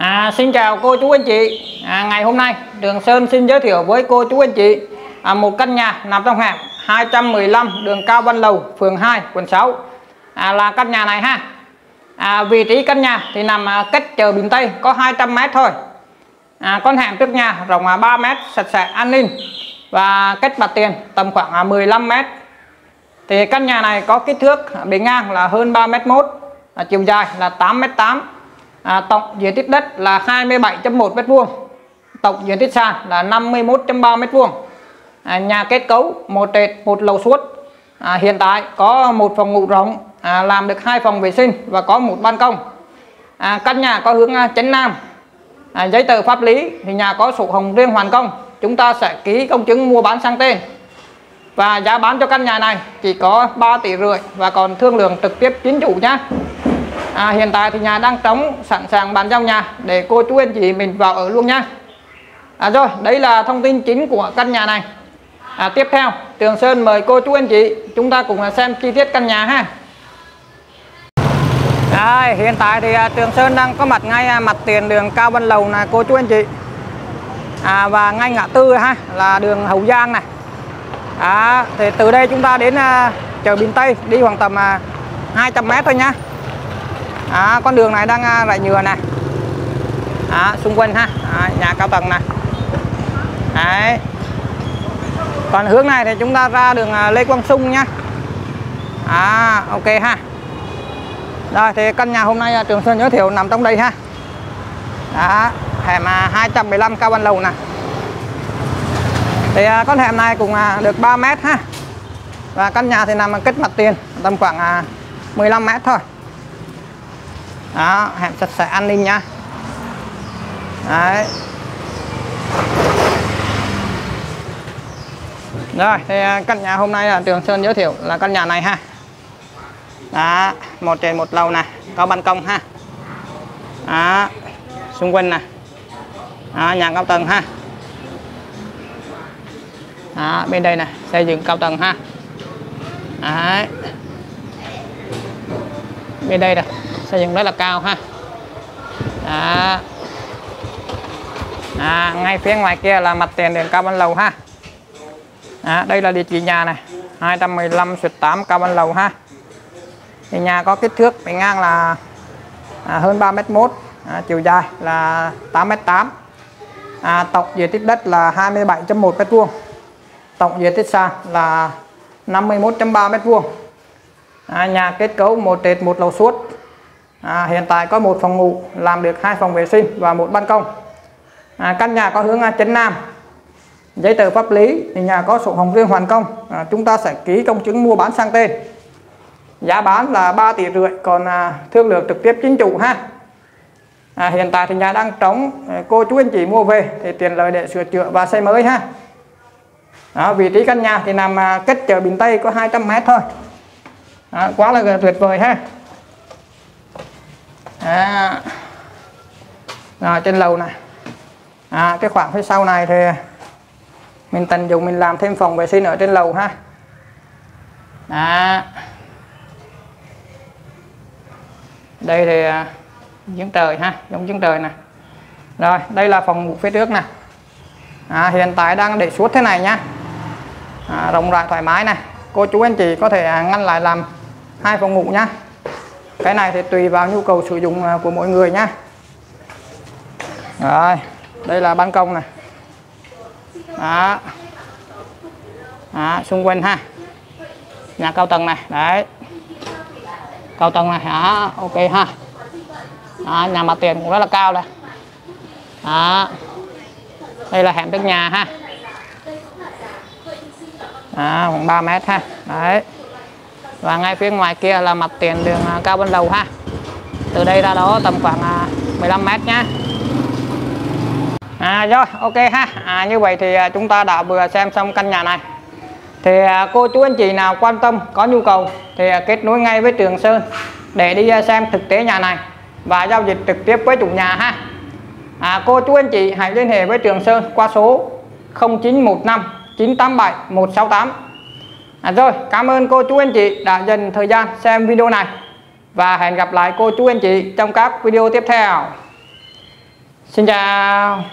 À, xin chào cô chú anh chị. À, Ngày hôm nay Đường Sơn xin giới thiệu với cô chú anh chị. À, Một căn nhà nằm trong hẻm 215 đường Cao Văn Lầu Phường 2 quận 6 à, Là căn nhà này ha. À, Vị trí căn nhà thì nằm à, cách chợ Bình Tây có 200 mét thôi. À, Con hẻm trước nhà rộng à, 3 mét sạch sẽ an ninh. Và cách mặt tiền tầm khoảng à, 15 mét. Thì căn nhà này có kích thước bề ngang là hơn 3 mét 1 à, Chiều dài là 8 mét 8 à, tổng diện tích đất là 27.1 mét vuông. Tổng diện tích sàn là 51.3 mét vuông. À, nhà kết cấu một trệt một lầu suốt. À, hiện tại có một phòng ngủ rộng à, làm được hai phòng vệ sinh và có một ban công. À, căn nhà có hướng à, chánh nam. À, giấy tờ pháp lý thì nhà có sổ hồng riêng hoàn công. Chúng ta sẽ ký công chứng mua bán sang tên. Và giá bán cho căn nhà này chỉ có 3 tỷ rưỡi và còn thương lượng trực tiếp chính chủ nhé à, hiện tại thì nhà đang trống sẵn sàng bàn giao nhà để cô chú anh chị mình vào ở luôn nha à, rồi đây là thông tin chính của căn nhà này. À, tiếp theo Trường Sơn mời cô chú anh chị chúng ta cùng xem chi tiết căn nhà ha. À, hiện tại thì à, Trường Sơn đang có mặt ngay à, mặt tiền đường Cao Văn Lầu này cô chú anh chị. À, và ngay ngã tư ha là đường Hậu Giang này. À, thì từ đây chúng ta đến à, chợ Bình Tây đi khoảng tầm à, 200 mét thôi nha à, con đường này đang à, rải nhựa này. À, xung quanh ha. À, nhà cao tầng này. Đấy. còn hướng này thì chúng ta ra đường à, Lê Quang Sung nhá. À ok ha. Rồi thì căn nhà hôm nay à, Trường Sơn giới thiệu nằm trong đây ha. Đó hẻm 215 Cao Văn Lầu nè. Thì con hẻm này cũng được 3 mét ha. Và căn nhà thì nằm kết mặt tiền tầm khoảng 15 mét thôi đó hẻm sạch sẽ an ninh nha. Đấy. Rồi thì à, căn nhà hôm nay là Trường Sơn giới thiệu là căn nhà này ha. Đó một trên một lầu này có ban công ha. Đó xung quanh nè. Đó, nhà cao tầng ha. Đó, bên đây nè xây dựng cao tầng ha. Đấy. Bên đây nè xây dựng rất là cao ha. Đó. À, ngay phía ngoài kia là mặt tiền đường Cao Văn Lầu ha. À, đây là địa chỉ nhà này. 215 8 Cao Văn Lầu ha. Thì nhà có kích thước bề ngang là à, hơn 3m1 à, chiều dài là 8m8 à, tổng diện tích đất là 27.1 m2 tổng diện tích sàn là 51.3 m2 à, nhà kết cấu một trệt một lầu suốt à, hiện tại có một phòng ngủ làm được hai phòng vệ sinh và một ban công. À, căn nhà có hướng à, chấn nam. Giấy tờ pháp lý thì nhà có sổ hồng riêng hoàn công. À, chúng ta sẽ ký công chứng mua bán sang tên. Giá bán là 3 tỷ rưỡi còn à, thương lượng trực tiếp chính chủ ha. À, hiện tại thì nhà đang trống à, cô chú anh chị mua về thì tiền lời để sửa chữa và xây mới ha. Đó, vị trí căn nhà thì nằm à, cách chợ Bình Tây có 200 mét thôi. Đó, quá là tuyệt vời ha đó. Rồi trên lầu này à, cái khoảng phía sau này thì mình tận dụng mình làm thêm phòng vệ sinh ở trên lầu ha. Đó. đây thì à, giếng trời ha giống giếng trời nè. Rồi đây là phòng ngủ phía trước nè. À, hiện tại đang để suốt thế này nhá. À, rộng rãi thoải mái này cô chú anh chị có thể à, ngăn lại làm hai phòng ngủ nhá cái này thì tùy vào nhu cầu sử dụng à, của mỗi người nhá. Rồi đây là ban công này. Đó, đó xung quanh ha. Nhà cao tầng này đấy. Cao tầng này đó, ok ha. Đó, nhà mặt tiền cũng rất là cao đây. Đó. Đây là hẻm trước nhà ha. Đó, khoảng 3 mét ha. Đấy và ngay phía ngoài kia là mặt tiền đường à, cao bên lầu ha. Từ đây ra đó tầm khoảng à, 15 mét nhé à, rồi ok ha. À, như vậy thì à, chúng ta đã vừa xem xong căn nhà này. Thì cô chú anh chị nào quan tâm có nhu cầu thì kết nối ngay với Trường Sơn để đi xem thực tế nhà này và giao dịch trực tiếp với chủ nhà ha. À, cô chú anh chị hãy liên hệ với Trường Sơn qua số 0915 987 168 À, rồi, cảm ơn cô chú anh chị đã dành thời gian xem video này và hẹn gặp lại cô chú anh chị trong các video tiếp theo. xin chào